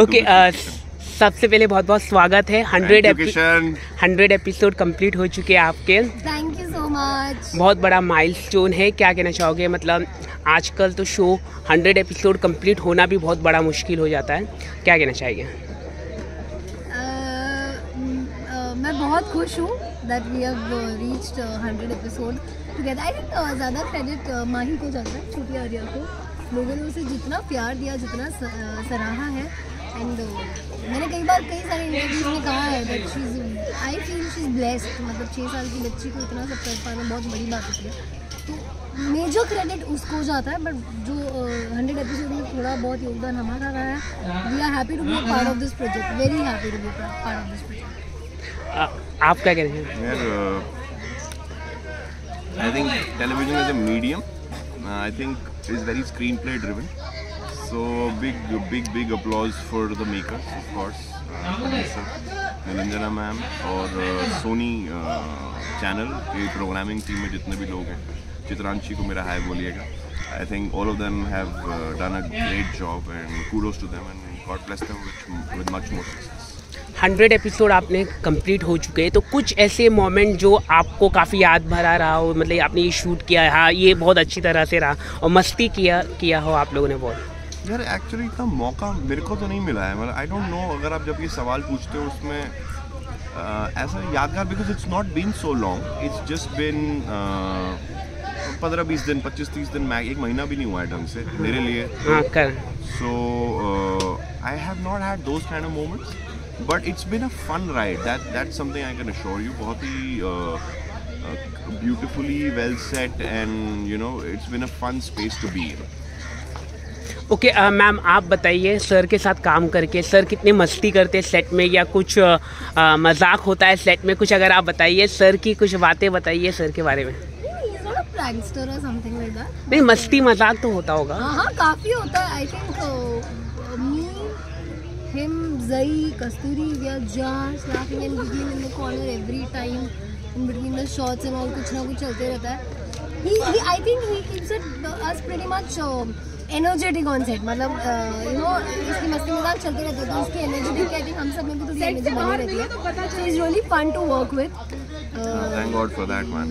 Okay सबसे पहले बहुत बहुत स्वागत है। हंड्रेड. हंड्रेड एपिसोड कंप्लीट हो चुके हैं आपके। थैंक यू सो मच बहुत बड़ा माइलस्टोन है क्या कहना चाहोगे? मतलब आजकल तो शो हंड्रेड एपिसोड कंप्लीट होना भी बहुत बड़ा मुश्किल हो जाता है। क्या कहना चाहिए मैं बहुत खुश हूँ that we have reached hundred episode together I think ज़्यादा क्रेडिट माही को जाता है छोटी आर्या को। लोगों ने उसे जितना प्यार दिया जितना सराहा है। एंड मैंने कई बार कई सारे इंटरव्यूज़ में कहा है that she is I feel she is blessed मतलब छः साल की बच्ची को इतना सब कर पाना बहुत बड़ी बात होती है। तो मेजर क्रेडिट उसको जाता है बट जो हंड्रेड एपिसोड में थोड़ा बहुत योगदान हमारा रहा है we are happy to be part of this project very happy to be part of this project आप क्या Where, uh, I think television as a medium, uh, I think is very screenplay driven. So big, big, big applause for the makers, of course. Uh, producer Niranjana ma'am और Sony channel की programming team में जितने भी लोग हैं चित्रांशी को मेरा hi बोलिएगा I think all of them have done a great job and kudos to them and God bless them with much more success hundred episode आपने कंप्लीट हो चुके हैं तो कुछ ऐसे मोमेंट जो आपको काफ़ी याद भरा रहा हो मतलब आपने ये शूट किया है हाँ ये बहुत अच्छी तरह से रहा और मस्ती किया किया हो आप लोगों ने बहुत? यार एक्चुअली इतना मौका मेरे को तो नहीं मिला है मतलब आई डोंट नो अगर आप जब ये सवाल पूछते हो उसमें ऐसा यादगार because it's not been so long it's just been पंद्रह बीस दिन पच्चीस तीस दिन मैं एक महीना भी नहीं हुआ है ढंग से मेरे लिए। हाँ कर। So uh, I have not had those but it's been a fun ride that that something I can assure you बहुत ही beautifully well set and you know it's been a fun space to be okay ma'am आप बताइए sir के साथ काम करके sir कितने मस्ती करते हैं सेट में या कुछ uh, uh मज़ाक होता है सेट में? कुछ अगर आप बताइए सर की कुछ बातें बताइए सर के बारे में। नहीं मस्ती मज़ाक तो होता होगा। काफ़ी होता है आई थिंक हिम जई Kasturi we are just laughing and giggling in the corner every time in between the shots and all कुछ ना कुछ चलते रहता है। He I think he keeps it us pretty much energetic on set मतलब you know इसकी मस्ती मज़ाक चलते रहते हैं तो उसकी एनर्जेटिक आई थिंक हम सब में भी तो एनर्जी बनी रहती है। So is really fun to work with Uh, thank God for that, man.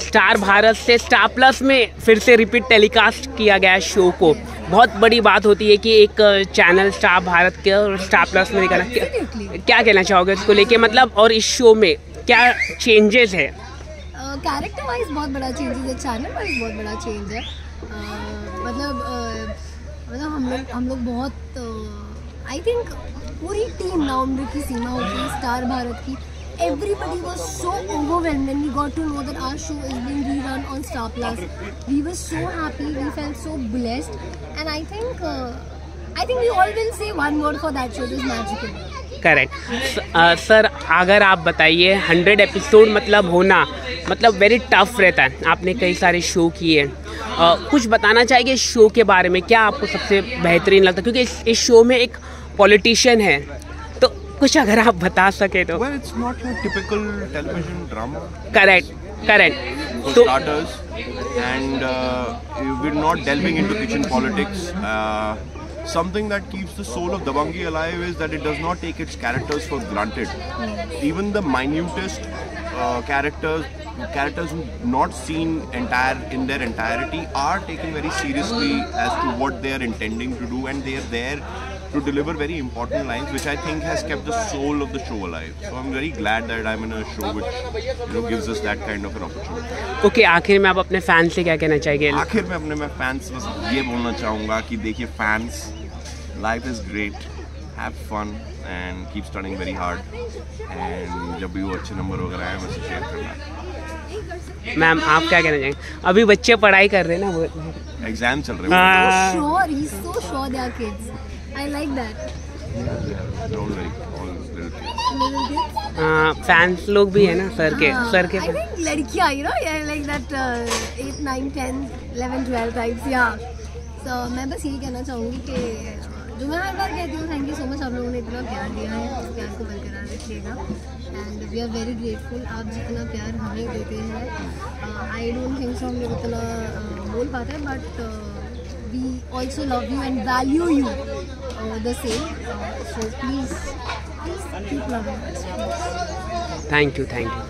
Star Bharat से स्टार प्लस में फिर से रिपीट टेलीकास्ट किया गया शो को। बहुत बड़ी बात होती है कि एक चैनल स्टार भारत के और स्टार प्लस में निकाला। क्या, क्या कहना चाहोगे उसको लेके? मतलब और इस शो में क्या चेंजेस है? कैरेक्टर uh, वाइज बहुत बड़ा चेंज है चैनल वाइज बहुत बड़ा चेंज है। अह, मतलब अह, मतलब हम लोग हम लोग बहुत आई थिंक पूरी टीम ना की सीमा होती है स्टार भारत की। Everybody was so overwhelmed when we got to know that our show is being rerun on Star Plus. We were so happy, we felt so blessed, and I think uh, I think we all will say one word for that show. It is magical. Correct sir अगर आप बताइए hundred episode मतलब होना मतलब very tough रहता है आपने कई सारे शो किए हैं कुछ बताना चाहिए शो के बारे में क्या आपको सबसे बेहतरीन लगता है क्योंकि इस, इस शो में एक पॉलिटिशियन है तो कुछ अगर आप बता सके तो Well, it's not your typical television drama. Correct correct for तो starters, and uh, we're not delving into kitchen politics. Uh, something that keeps the soul of Dabangi alive is that it does not take its characters for granted. Even the minutest uh, characters, characters who not seen entire in their entirety, are taken very seriously as to what they are intending to do, and they are there to deliver very important lines, which I think has kept the soul of the show alive. So I'm very glad that I'm in a show which you know gives us that kind of an opportunity. Okay आखिर में आप अपने fan से क्या कहना चाहेंगे? आखिर में अपने मैं फैंस बस ये बोलना चाहूँगा कि देखिए fans life is great have fun and keep studying very hard and जब भी वो अच्छे नंबर वगैरह आए मुझसे शेयर करना। मैम आप क्या कहना चाहेंगे? अभी बच्चे पढ़ाई कर रहे हैं ना वो? एग्ज़ाम चल रहे हैं। I like that. kids हाँ, फैंस लोग भी है ना सर के हाँ, सर के I think लड़कियाँ you know yeah like that uh, 8 9 10 11 12 types yeah. मैं बस यही कहना चाहूँगी कि uh, जो मैं हर बार कहती हूँ थैंक यू सो मच आप लोगों ने इतना प्यार दिया है उस प्यार को बरकरार रखिएगा। And we are very grateful आप जितना प्यार हमें देते हैं आई डोंट थिंक सो हम लोग उतना uh, बोल पाते हैं but we also love you and value you uh, the same. Uh, so please, please keep loving us. Thank you, thank you.